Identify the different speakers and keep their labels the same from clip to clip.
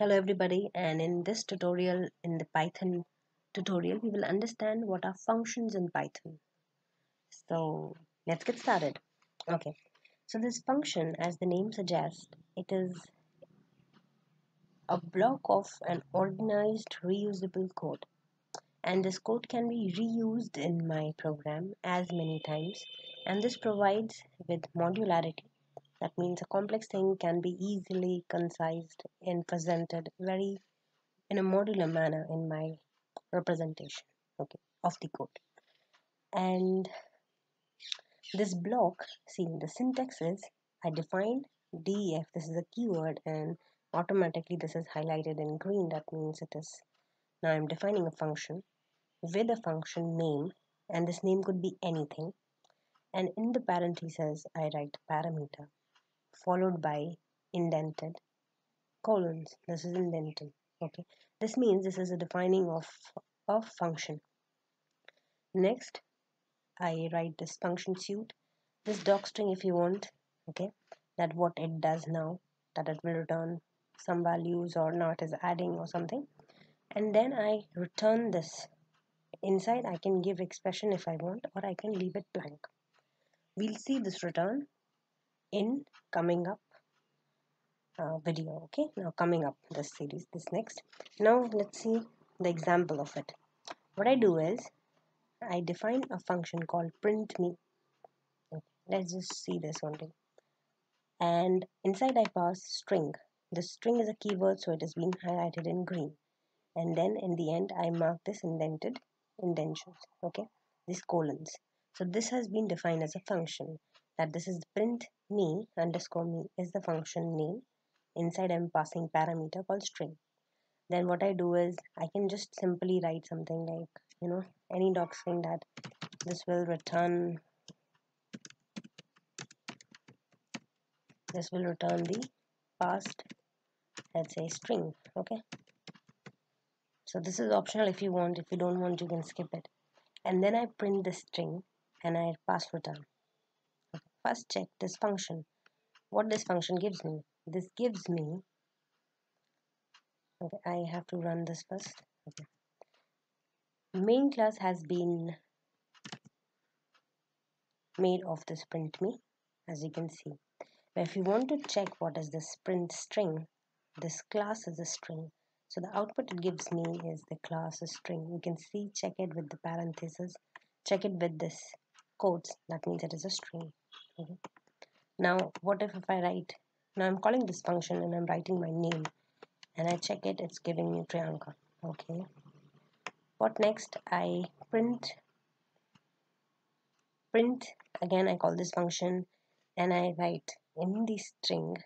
Speaker 1: Hello everybody and in this tutorial in the Python tutorial we will understand what are functions in Python. So let's get started. Okay so this function as the name suggests it is a block of an organized reusable code and this code can be reused in my program as many times and this provides with modularity that means a complex thing can be easily concised and presented very in a modular manner in my representation okay of the code. And this block see the syntax is I define def this is a keyword and automatically this is highlighted in green. That means it is now I'm defining a function with a function name and this name could be anything. And in the parentheses I write parameter followed by indented. Colons this is indented okay? This means this is a defining of a function. Next I write this function suit. this docstring if you want okay? That what it does now that it will return some values or not is adding or something. And then I return this. Inside I can give expression if I want or I can leave it blank. We'll see this return in coming up uh, video okay? Now coming up this series this next. Now let's see the example of it. What I do is I define a function called print me. Okay, let's just see this one thing and inside I pass string. The string is a keyword so it has been highlighted in green. And then in the end I mark this indented indentions okay? These colons. So this has been defined as a function that this is the print me underscore me is the function name inside I'm passing parameter called string. Then what I do is I can just simply write something like you know any doc string that this will return this will return the past let's say string okay? So this is optional if you want. If you don't want you can skip it. And then I print the string and I pass return. First check this function. What this function gives me? This gives me okay I have to run this first. Okay. Main class has been made of this print me as you can see. But if you want to check what is this print string this class is a string. So the output it gives me is the class string. You can see check it with the parentheses check it with this quotes that means it is a string now what if, if I write? Now I'm calling this function and I'm writing my name. And I check it it's giving me Priyanka. Okay. What next? I print print again I call this function and I write in the string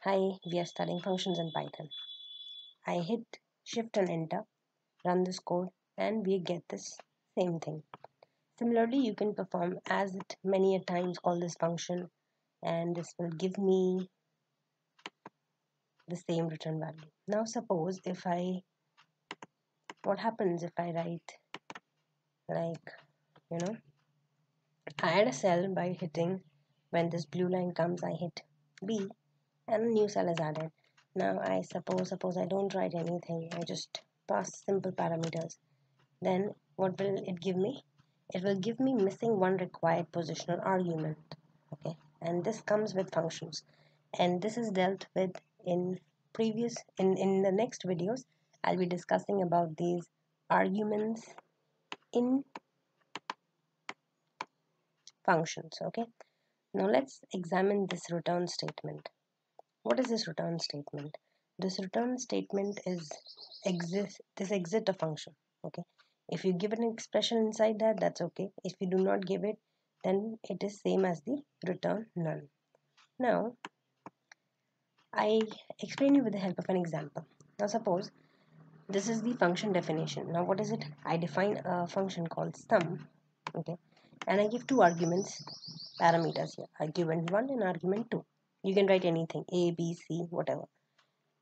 Speaker 1: hi we are studying functions in Python. I hit shift and enter run this code and we get this same thing similarly you can perform as it many a times call this function and this will give me the same return value. Now suppose if I what happens if I write like you know I add a cell by hitting when this blue line comes I hit B and a new cell is added. Now I suppose suppose I don't write anything I just pass simple parameters. Then what will it give me it will give me missing one required positional argument okay? And this comes with functions. And this is dealt with in previous in in the next videos. I'll be discussing about these arguments in functions okay? Now let's examine this return statement. What is this return statement? This return statement is exist this exit a function okay if you give an expression inside that that's okay. If you do not give it then it is same as the return none. Now I explain you with the help of an example. Now suppose this is the function definition. Now what is it? I define a function called sum okay? And I give two arguments parameters here. Argument 1 and argument 2 you can write anything a b c whatever.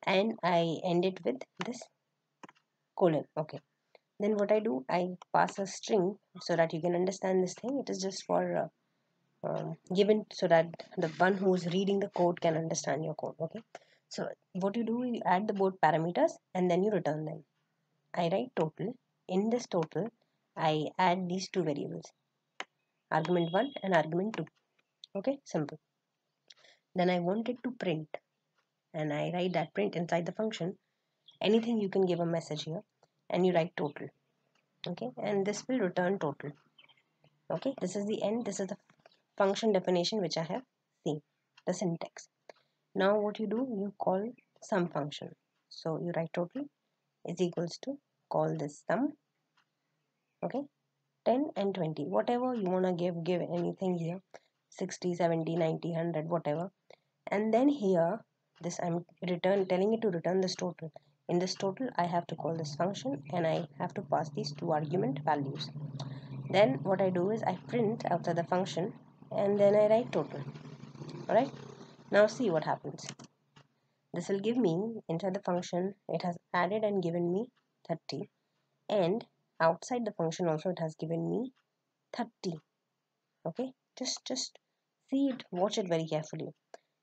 Speaker 1: And I end it with this colon okay then what I do I pass a string so that you can understand this thing. It is just for uh, um, given so that the one who is reading the code can understand your code okay? So what you do you add the both parameters and then you return them. I write total. In this total i add these two variables argument 1 and argument 2 okay? Simple. Then i want it to print. And i write that print inside the function. Anything you can give a message here and you write total okay? And this will return total okay? This is the end. This is the function definition which i have seen the syntax. Now what you do you call sum function. So you write total is equals to call this sum okay? 10 and 20 whatever you want to give give anything here 60 70 90 100 whatever. And then here this i'm return telling it to return this total in this total I have to call this function and I have to pass these two argument values. Then what I do is I print outside the function and then I write total. Alright? Now see what happens. This will give me inside the function it has added and given me 30 and outside the function also it has given me 30 okay? Just just see it watch it very carefully.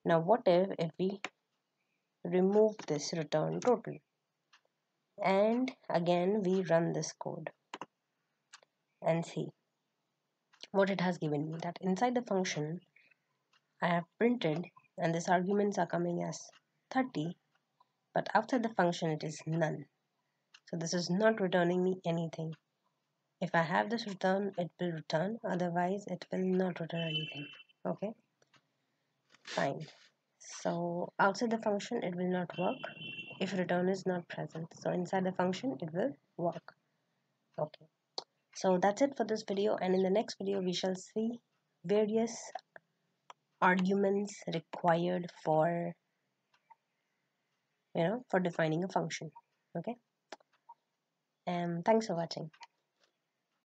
Speaker 1: Now what if if we remove this return total and again we run this code and see what it has given me. That inside the function I have printed and these arguments are coming as 30 but outside the function it is none. So this is not returning me anything. If I have this return it will return. Otherwise it will not return anything. Okay? Fine so outside the function it will not work if return is not present. So inside the function it will work. Okay. So that's it for this video. And in the next video we shall see various arguments required for you know for defining a function. Okay? And thanks for watching